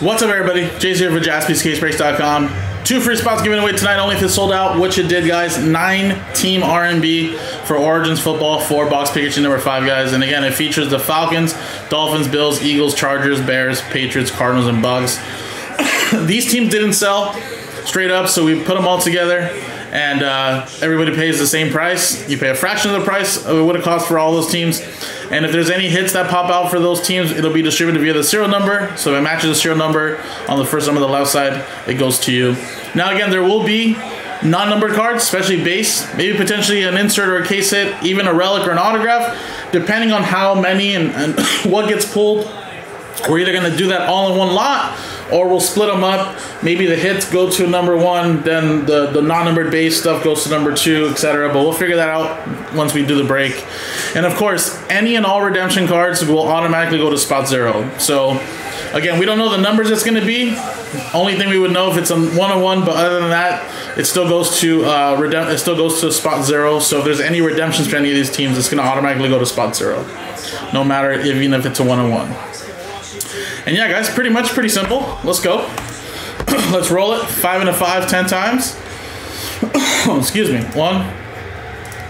What's up, everybody? Jay's here for jaspyscasebreaks.com. Two free spots given away tonight, only if it's sold out, which it did, guys. Nine team RNB for Origins football, four box PYT number five, guys. And again, it features the Falcons, Dolphins, Bills, Eagles, Chargers, Bears, Patriots, Cardinals, and Bucs. These teams didn't sell straight up, so we put them all together and uh, everybody pays the same price. You pay a fraction of the price of what it costs for all those teams. And if there's any hits that pop out for those teams, it'll be distributed via the serial number. So if it matches the serial number on the first number on the left side, it goes to you. Now again, there will be non-numbered cards, especially base, maybe potentially an insert or a case hit, even a relic or an autograph, depending on how many and, and what gets pulled. We're either going to do that all in one lot or we'll split them up. Maybe the hits go to number one, then the, the non-numbered base stuff goes to number two, etc. But we'll figure that out once we do the break. And of course, any and all redemption cards will automatically go to spot zero. So again, we don't know the numbers it's going to be. Only thing we would know if it's a one-on-one, but other than that, it still goes to uh, redem- It still goes to spot zero. So if there's any redemptions for any of these teams, it's going to automatically go to spot zero, no matter even if it's a one-on-one. And yeah, guys, pretty much pretty simple. Let's go. Let's roll it. Five and a five, ten times. Excuse me. One,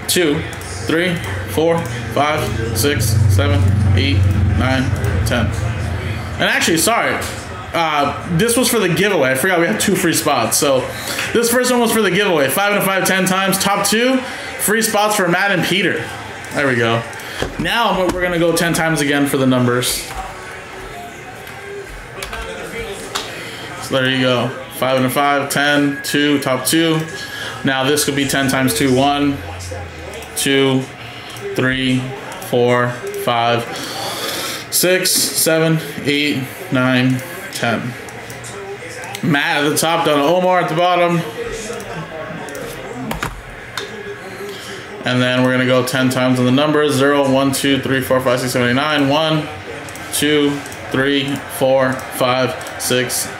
two, three, four, five, six, seven, eight, nine, ten. And actually, sorry. Uh, this was for the giveaway. I forgot we had two free spots. So this first one was for the giveaway. Five and a five, ten times. Top two, free spots for Matt and Peter. There we go. Now we're gonna go ten times again for the numbers. There you go. Five and a five, 10, two, top two. Now this could be 10 times two. One, two, three, four, five, six, seven, eight, nine, 10. Matt at the top, done Omar at the bottom. And then we're gonna go 10 times on the numbers. 0, 1, 2, 3, 4, 5, 6, 7, 8, 9. 1, 2, 3, 4, 5, 6,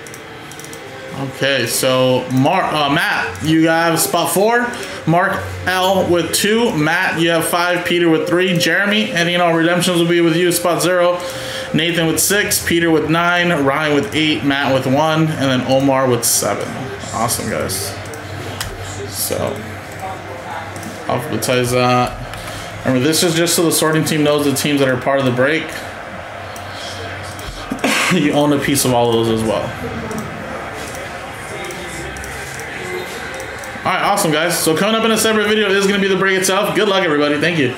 Okay, so Mark, uh, Matt, you have spot four. Mark L with two. Matt, you have five. Peter with three. Jeremy, and all redemptions will be with you, spot zero. Nathan with six. Peter with nine. Ryan with eight. Matt with one. And then Omar with seven. Awesome, guys. So, alphabetize that. Remember, this is just so the sorting team knows the teams that are part of the break. you own a piece of all of those as well. All right, awesome, guys. So coming up in a separate video is going to be the break itself. Good luck, everybody. Thank you.